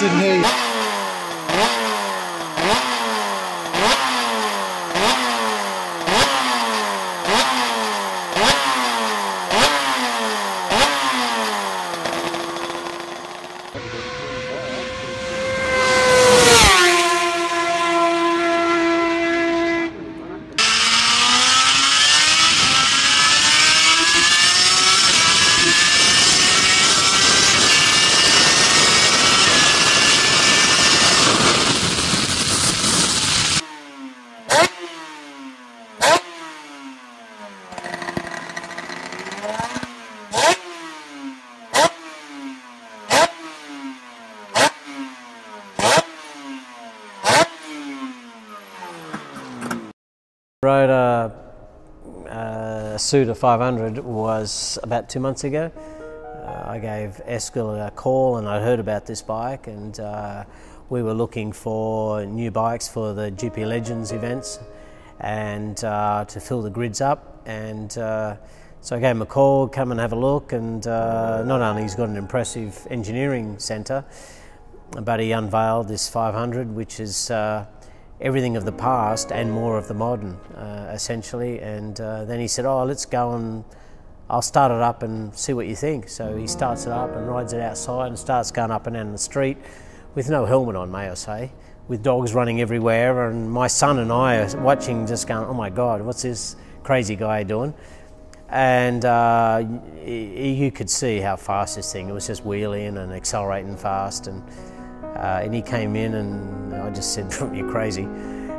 didn't hear you. Rode a, a Suter 500 was about two months ago. Uh, I gave Eskil a call and I heard about this bike and uh, we were looking for new bikes for the GP Legends events and uh, to fill the grids up and uh, so I gave him a call, come and have a look and uh, not only he's got an impressive engineering centre but he unveiled this 500 which is uh, everything of the past and more of the modern, uh, essentially. And uh, then he said, "Oh, let's go and I'll start it up and see what you think." So he starts it up and rides it outside and starts going up and down the street with no helmet on, may I say, with dogs running everywhere. And my son and I are watching, just going, "Oh my God, what's this crazy guy doing?" And uh, you could see how fast this thing. It was just wheeling and accelerating fast and. Uh, and he came in and I just said, you're crazy.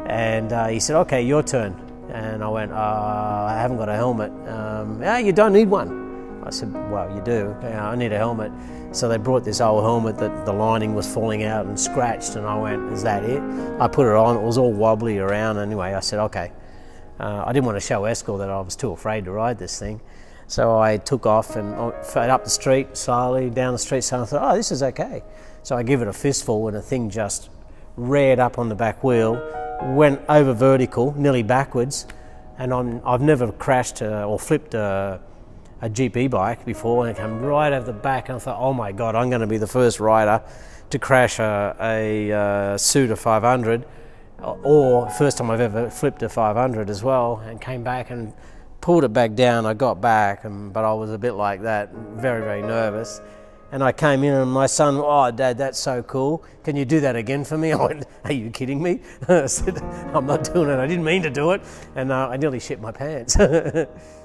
And uh, he said, okay, your turn. And I went, uh, I haven't got a helmet. Um, yeah, you don't need one. I said, well, you do. Yeah, I need a helmet. So they brought this old helmet that the lining was falling out and scratched. And I went, is that it? I put it on, it was all wobbly around anyway. I said, okay. Uh, I didn't want to show Eskil that I was too afraid to ride this thing. So I took off and fed up the street slowly, down the street. So I thought, oh, this is okay. So I give it a fistful and the thing just reared up on the back wheel, went over vertical, nearly backwards, and i have never crashed uh, or flipped a, GP bike before, and it came right over the back, and I thought, oh my god, I'm going to be the first rider to crash a, a, a Suter 500, or first time I've ever flipped a 500 as well, and came back and pulled it back down. I got back, and, but I was a bit like that, very, very nervous. And I came in and my son, oh, Dad, that's so cool. Can you do that again for me? I went, are you kidding me? I said, I'm not doing it. I didn't mean to do it. And uh, I nearly shit my pants.